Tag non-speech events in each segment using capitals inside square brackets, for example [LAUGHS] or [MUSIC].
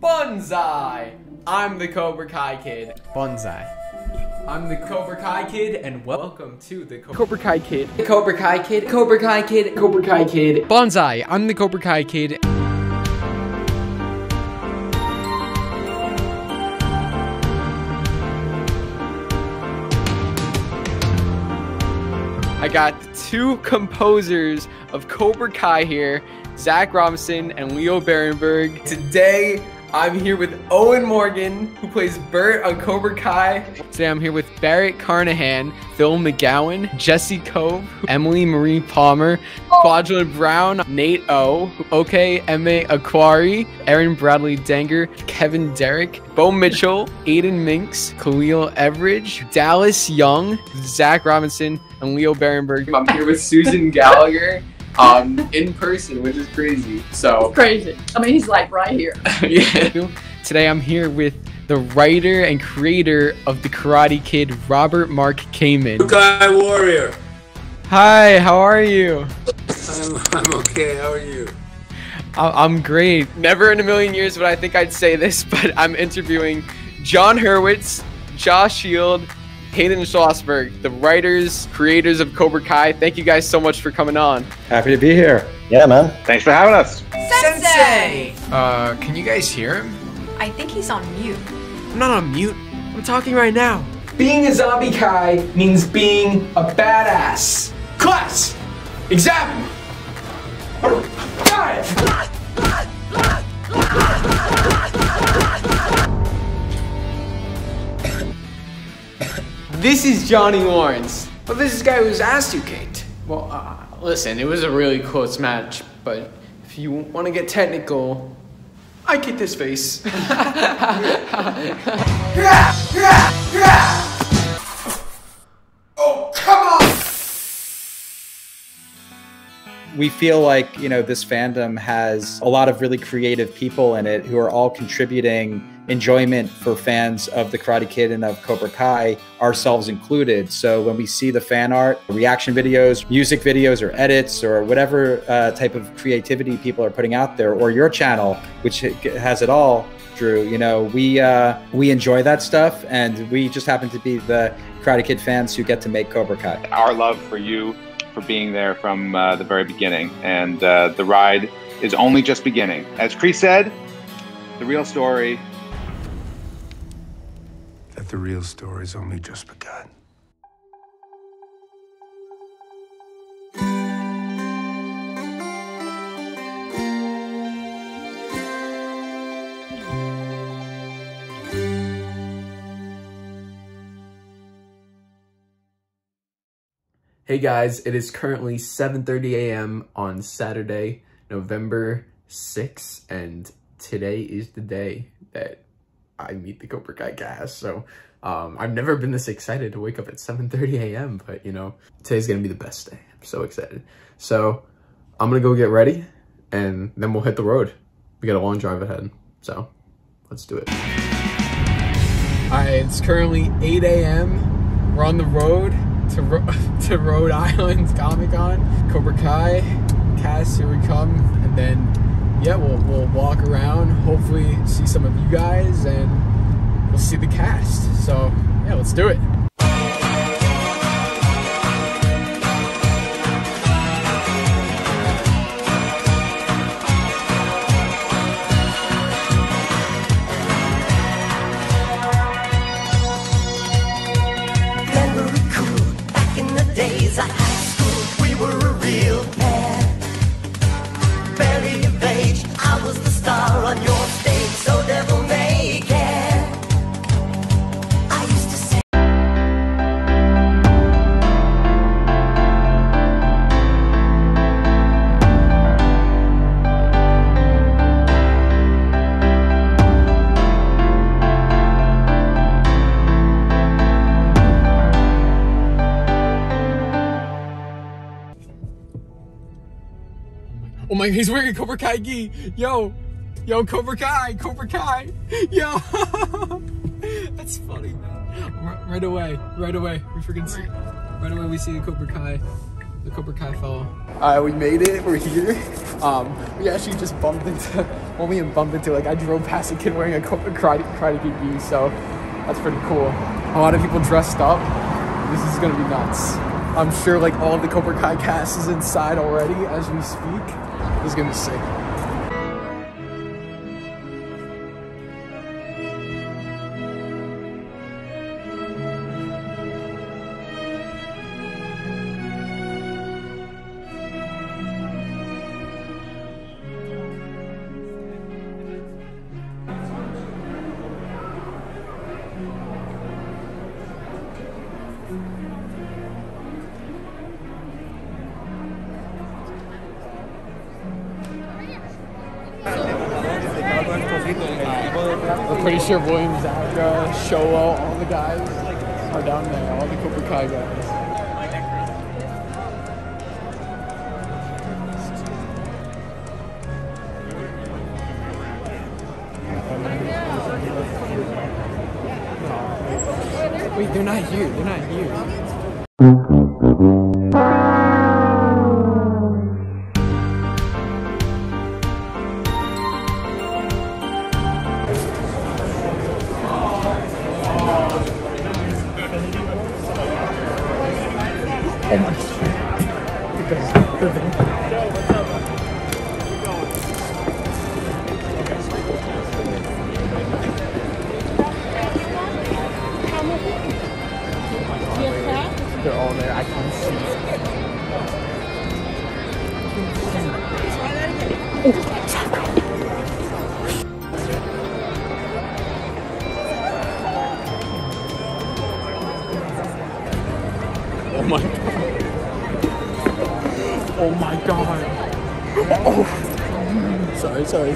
Bonsai! I'm the Cobra Kai Kid. Bonsai. I'm the Cobra Kai Kid, and welcome to the Co- Cobra Kai Kid. The Cobra Kai Kid. Cobra Kai Kid. Cobra Kai Kid. Bonsai. I'm the Cobra Kai Kid. I got two composers of Cobra Kai here, Zach Robinson and Leo Berenberg. Today, I'm here with Owen Morgan, who plays Bert on Cobra Kai. Today I'm here with Barrett Carnahan, Phil McGowan, Jesse Kove, Emily Marie Palmer, Quadrant Brown, Nate O, Okea Eme-Akwari, Aaron Bradley Danger, Kevin Derrick, Bo Mitchell, Aedin Mincks, Khalil Everage, Dallas Young, Zach Robinson, and Leo Berenberg. I'm here with Susan Gallagher. Um, in person, which is crazy. So, crazy. I mean, he's like right here. [LAUGHS] yeah. Today I'm here with the writer and creator of The Karate Kid, Robert Mark Kamen. Guy Warrior. Hi, how are you? I'm, I'm okay. How are you? I- I'm great. Never in a million years would I think I'd say this, [LAUGHS] but I'm interviewing Jon Hurwitz, Josh Heald, Hayden Schlossberg, the writers, creators of Cobra Kai. Thank you guys so much for coming on. Happy to be here. Yeah, man. Thanks for having us. Sensei! Uh, can you guys hear him? I think he's on mute. I'm not on mute. I'm talking right now. Being a zombie Kai means being a badass. Class! Example! Got This is Johnny Lawrence. Well, this is the guy who's asked you, Kate. Well, uh, listen, it was a really close match, but if you want to get technical, I kicked this face. [LAUGHS] We feel like, you know, this fandom has a lot of really creative people in it who are all contributing enjoyment for fans of the Karate Kid and of Cobra Kai, ourselves included. So when we see the fan art, reaction videos, music videos, or edits, or whatever uh, type of creativity people are putting out there, or your channel, which has it all, Drew, you know, we uh, we enjoy that stuff, and we just happen to be the Karate Kid fans who get to make Cobra Kai. Our love for you for being there from uh, the very beginning. And uh, the ride is only just beginning. As Kreese said, the real story That the real story's only just begun. Hey guys, it is currently 7.30 a.m. on Saturday, November 6th, and today is the day that I meet the Cobra Kai cast, so um, I've never been this excited to wake up at 7.30 a.m., but you know, today's gonna be the best day. I'm so excited. So, I'm gonna go get ready, and then we'll hit the road. We got a long drive ahead, so let's do it. All right, it's currently 8 a.m. We're on the road to Ro- [LAUGHS] to Rhode Island Comic Con. Cobra Kai, cast, here we come, and then yeah, we'll we'll walk around. Hopefully, see some of you guys, and we'll see the cast. So yeah, let's do it. He's wearing a Cobra Kai gi. Yo, yo, Cobra Kai, Cobra Kai. Yo, [LAUGHS] that's funny, right away, right away, we freaking see. Right away, we see the Cobra Kai, the Cobra Kai fellow. Alright, we made it. We're here. Um, we actually just bumped into. [LAUGHS] Well, we didn't bump into. Like, I drove past a kid wearing a Cobra Kai, Kid gi, so that's pretty cool. A lot of people dressed up. This is gonna be nuts. I'm sure like all the Cobra Kai cast is inside already as we speak. This is gonna be sick. I'm pretty sure William Zabka, Xolo, all the guys are down there. All the Cobra Kai guys. Wait, they're not here. They're not here.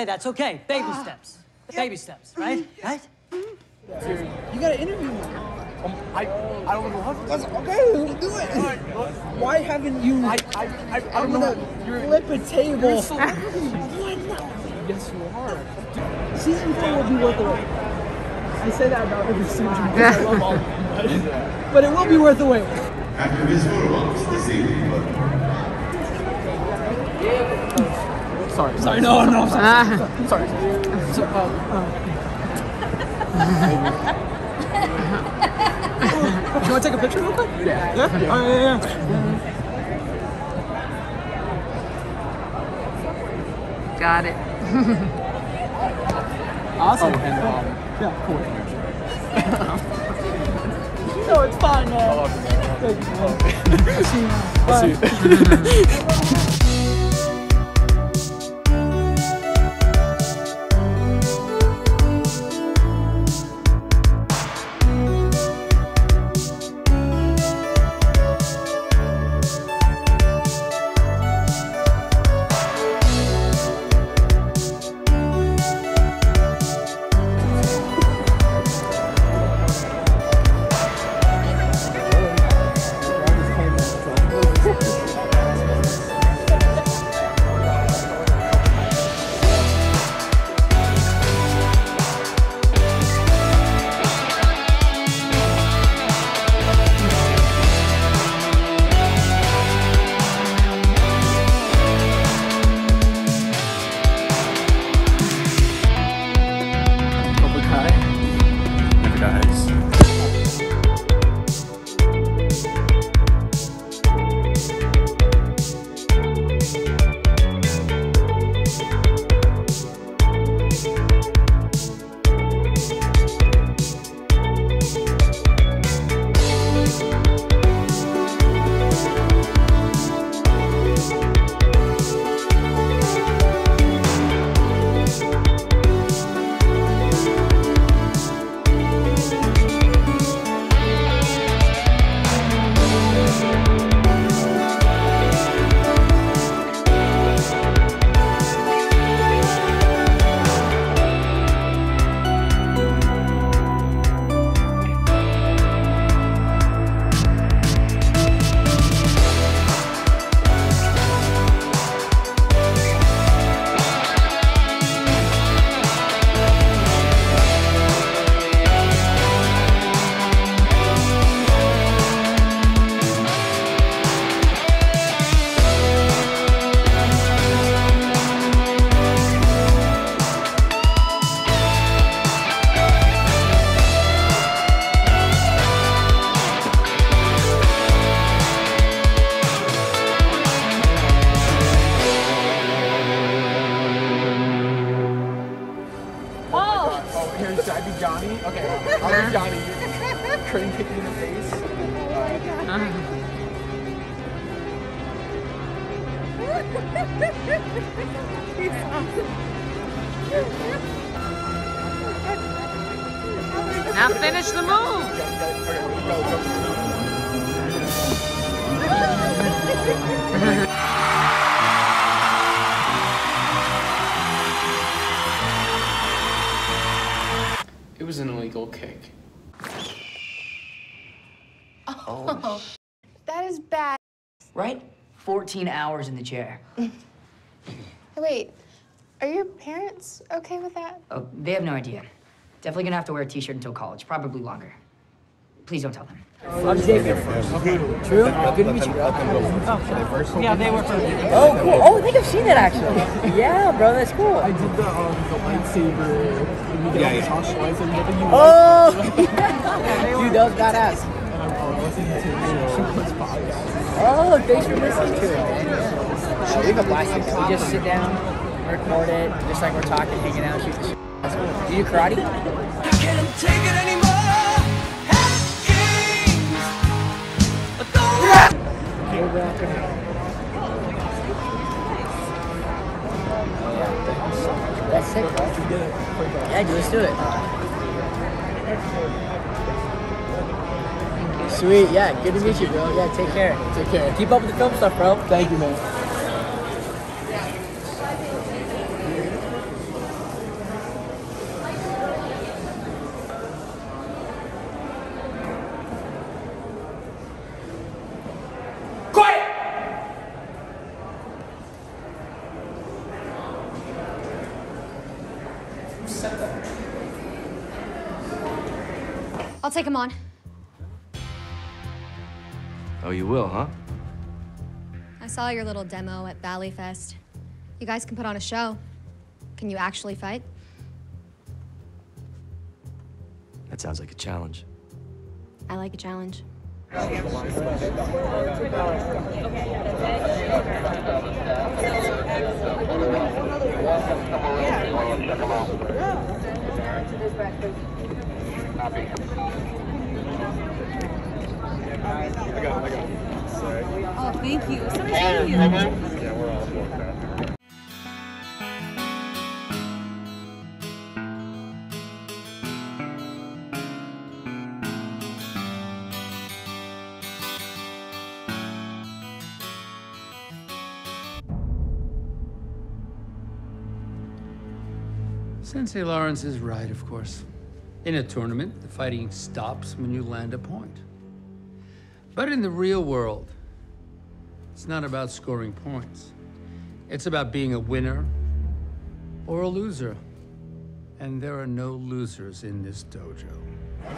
Okay, that's okay. Baby steps. Baby steps, right? Right? You gotta interview me. Um, I, I don't know how to. That's okay. We'll do it. Why haven't you? I, I, I, I don't know. You're, flip a table. You're a [LAUGHS] celebrity. Yes, you are. Season four will be worth the wait. I say that about every season because I love [LAUGHS] all of them. But it will be worth the wait. After his photobombs this evening, Sorry. Sorry. No, no. Sorry. sorry. sorry. So, um, uh, you want to take a picture real quick? Yeah. Yeah? yeah. Oh, yeah, yeah. Got it. [LAUGHS] Awesome. and, um, yeah, cool. [LAUGHS] no, it's fine, man. Thank you. [LAUGHS] Bye. Now finish the move. It was an illegal kick. Oh, that is bad. Right? 14 hours in the chair. [LAUGHS] Wait, are your parents okay with that? Oh, they have no idea. Definitely gonna have to wear a t-shirt until college, probably longer. Please don't tell them. I'm Xavier. True? Good to meet you. Oh, yeah, they were for. Oh, cool. Oh, I think I've seen that actually. Yeah, bro, that's cool. I did the um the lightsaber. We did Yeah, yeah, [LAUGHS] yeah. Josh Schweizer. What did you Oh! Dude, that was badass. And I'm listening to Shootput's podcast. Oh, thanks for listening to it, man. Yeah. We a blast. We just sit down, record it, just like we're talking, hanging out, shoot the shit. That's cool. Do you do karate? Can't take it anymore. That's sick. Yeah, dude, let's do it. Sweet, yeah, good to meet you, bro. Yeah, take care. Take care. Keep up with the film stuff, bro. Thank you, man. I'll take him on. Oh, you will, huh? I saw your little demo at Valley Fest. You guys can put on a show. Can you actually fight? That sounds like a challenge. I like a challenge. Oh, thank you. So nice meeting you. Yeah, we're all booked up. Sensei Lawrence is right, of course. In a tournament, the fighting stops when you land a point. But in the real world, it's not about scoring points. It's about being a winner or a loser. And there are no losers in this dojo. Hey,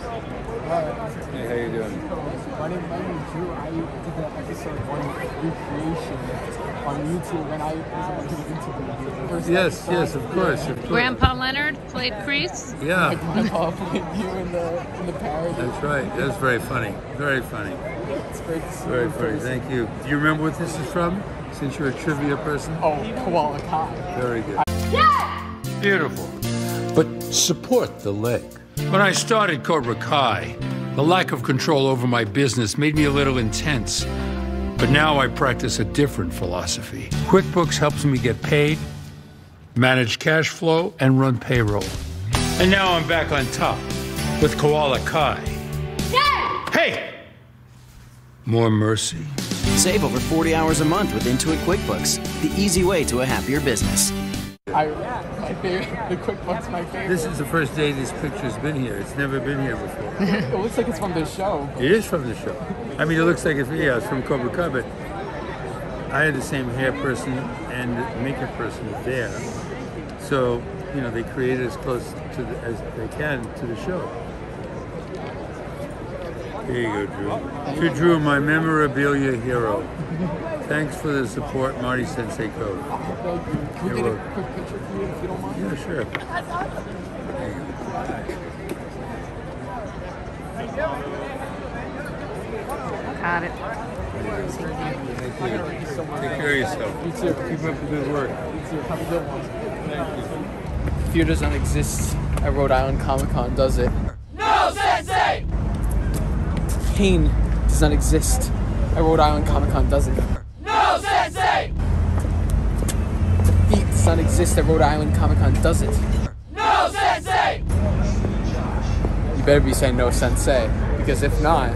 how you doing? My name, my name is Drew. I did the episode one recreation on YouTube, and I was able to interview Yes, yes, of course, of course. Grandpa Leonard played Kreese. Yeah. My [LAUGHS] grandpa played you in the in the parody. That's right. That's very funny. Very funny. It's great to see Very you. funny. Thank you. Do you remember what this is from? Since you're a trivia person? Oh, Koala Kai. Very good. Beautiful. But support the leg. When I started Cobra Kai, the lack of control over my business made me a little intense. But now I practice a different philosophy. QuickBooks helps me get paid, manage cash flow, and run payroll. And now I'm back on top with Koala Kai. Hey! More mercy. Save over 40 hours a month with Intuit QuickBooks, the easy way to a happier business. I, my favorite, the QuickBooks, my favorite. This is the first day this picture's been here. It's never been here before. [LAUGHS] it looks like it's from the show. It is from the show. I mean, it looks like it's, yeah, it's from Cobra Kai, but I had the same hair person and makeup person there. So, you know, they created as close to the, as they can to the show. Here you go, Drew. To Drew, my memorabilia hero. Thanks for the support, Marty Sensei Kove. Thank you. Can we You're get a welcome. quick picture for you if you don't mind? Yeah, sure. Got it. Thank you. Take care of yourself. You too. Keep up the good work. You too. Have a good one. Thank you. Fear does not exist at Rhode Island Comic Con, does it? No, Pain does not exist at Rhode Island Comic Con, does it? No, Sensei! Defeat does not exist at Rhode Island Comic Con, does it? No, Sensei! You better be saying no sensei, because if not,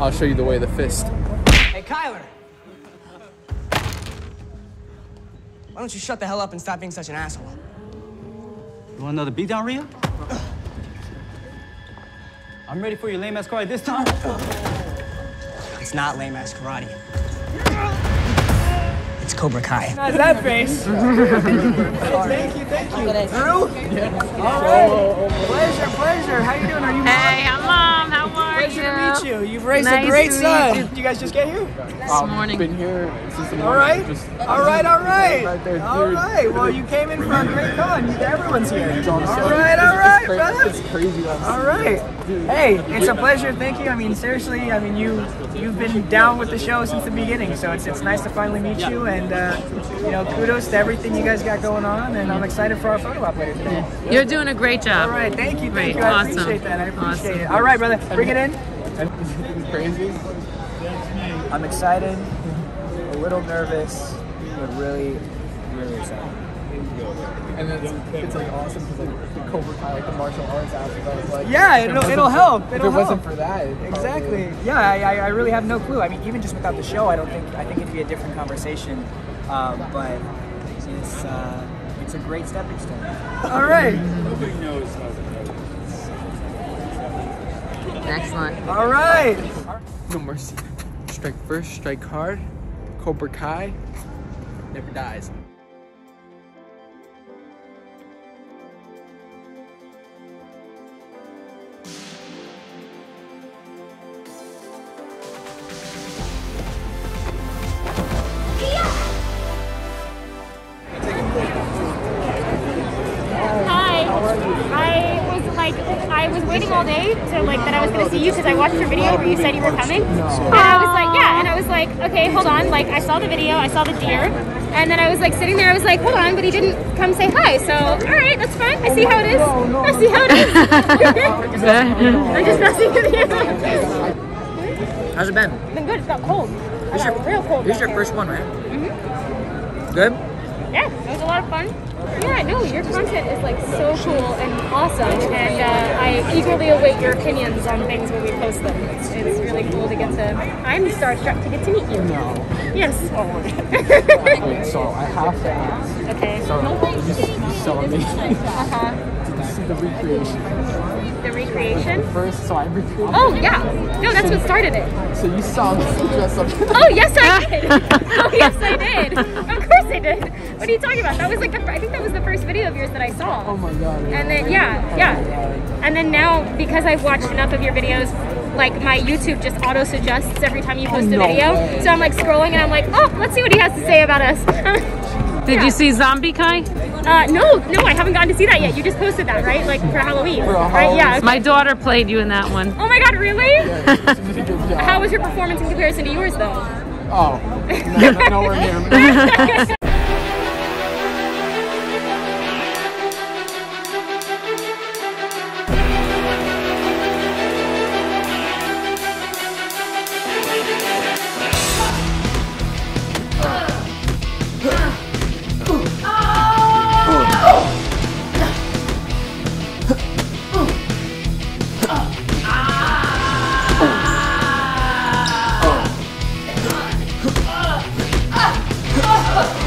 I'll show you the way of the fist. Hey, Kyler! Why don't you shut the hell up and stop being such an asshole? You want another beatdown, Rhea? [CLEARS THROAT] I'm ready for your lame ass karate this time. It's not lame ass karate. It's Cobra Kai. How's that face? [LAUGHS] thank you, thank you. Drew? All right. Pleasure, pleasure. How you doing? Are you? Hey, Pleasure you? to meet you. You've raised Nice a great to son. you. Did you guys just get here? This Um, morning. Been here since the morning. All right. Just- All right, all right. Right there, All dude. right. Well, you came in for a great con. You- Everyone's here. All It's- right, it's all right, cra- brother. It's crazy. I'm All right. Hey, it's a pleasure. Thank you. I mean, seriously. I mean, you you've been down with the show since the beginning, so it's it's nice to finally meet you. And uh, you know, kudos to everything you guys got going on. And I'm excited for our photo op later today. You're doing a great job. All right. Thank you. Thank Great. you. I Awesome. appreciate that. I appreciate Awesome. it. All right, brother. Bring it in. Crazy. I'm excited, a little nervous, but really, really excited. And it's, it's like awesome because like the Cobra Kai, like the martial arts aspect. I was like, Yeah, if it it'll, wasn't it'll help. If It'll it wasn't for that, it probably- Exactly. Yeah, I, I, I really have no clue. I mean, even just without the show, I don't think I think it'd be a different conversation. Um, but it's uh, it's a great stepping stone. All right. Nobody knows. Excellent. All right. No mercy. Strike first, strike hard. Cobra Kai never dies. Watched your video where you said you were coming, and I was like, yeah, and I was like, okay, hold on, like I saw the video, I saw the deer, and then I was like sitting there, I was like, hold on, but he didn't come say hi, so all right, that's fine. I see how it is. I see how it is. [LAUGHS] [LAUGHS] I'm just messing with you. How's it been? Been good. It got cold. It This is got your, real cold. this is your here. first one, right? Mm-hmm. Good. Yeah, it was a lot of fun. Yeah, no, your content is like so cool and awesome, and uh, I eagerly await your opinions on things when we post them. It's, it's really cool to get to. I'm starstruck to get to meet you. No. Yes. [LAUGHS] Wait, so I have to ask. Okay. So you, you saw me. Uh huh. Did you see the recreation? The recreation. First, so I recreated. Oh yeah. No, that's what started it. So you saw me dress up. Oh yes, I [LAUGHS] did. oh yes, I did. [LAUGHS] Of course I did. What are you talking about? That was like the. fir- I think that was the first video of yours that I saw. Oh my god. And then yeah, yeah. And then now because I've watched enough of your videos, like my YouTube just auto suggests every time you post a no video. way. So I'm like scrolling and I'm like, oh, let's see what he has to say about us. [LAUGHS] Did you see Zombie Kai? Uh, no, no, I haven't gotten to see that yet. You just posted that, right? Like for Halloween, right? Yeah. My daughter played you in that one. Oh my god, really? How was your performance in comparison to yours, though? Oh, no, nowhere near. [LAUGHS]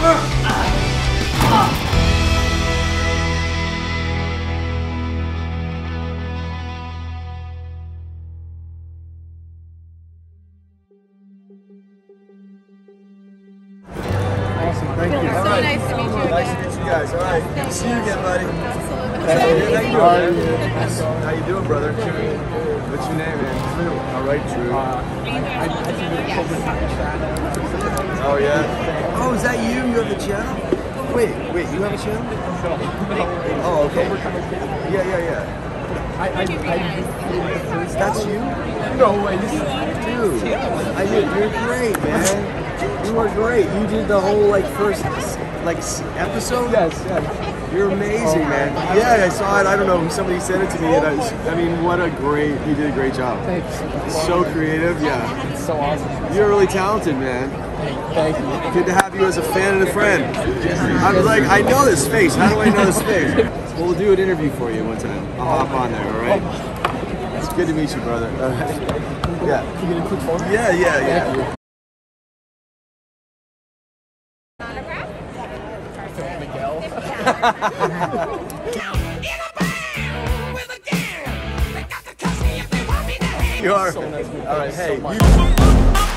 Thank Wait, wait. You have a channel? Oh, okay. Yeah, yeah, yeah. I, I, I, That's you? No way. This is Dude, I did. You're great, man. You are great. You did the whole like first like episode? Yes, yes. You're amazing, Oh, man. Yeah, I saw it. I don't know. Somebody sent it to me, and I, was, I mean, what a great. You did a great job. Thanks. So creative. Yeah. It's so awesome. You're really talented, man. Thank you. Good to have you as a fan and a friend. I was like, I know this face. How do I know this face? Well, we'll do an interview for you one time. I'll hop on there. All right. It's good to meet you, brother. All right. Yeah. Can you get a quick photo? Yeah, yeah, yeah. Thank you. [LAUGHS] You are. All right. Hey.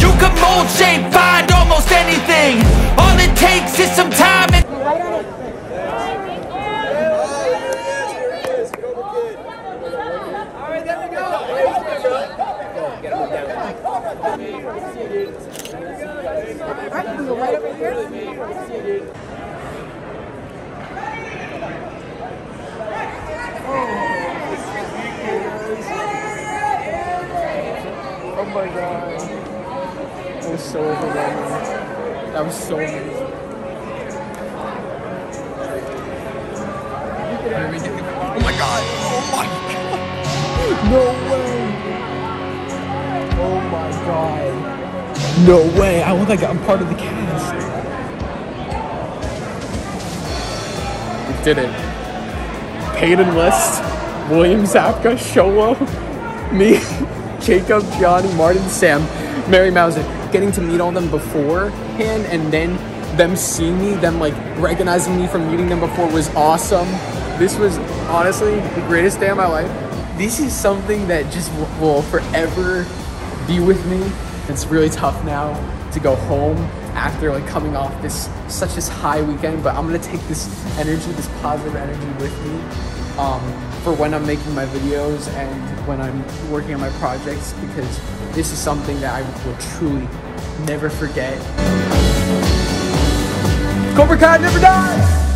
You can mold, shape, find almost anything. All it takes is some time so overwhelming. That was so amazing. Oh my god! Oh my god! No way! Oh my god! No way! I look like I'm part of the cast. We did it. Peyton List, William Zabka, Xolo, me, [LAUGHS] Jacob, Johnny, Martin, Sam, Mary Mouser. Getting to meet all them beforehand and then them seeing me, them like recognizing me from meeting them before was awesome. This was honestly the greatest day of my life. This is something that just will forever be with me. It's really tough now to go home after like coming off this such this high weekend, but I'm gonna take this energy, this positive energy with me um, for when I'm making my videos and when I'm working on my projects because this is something that I will truly never forget. Cobra Kai never dies!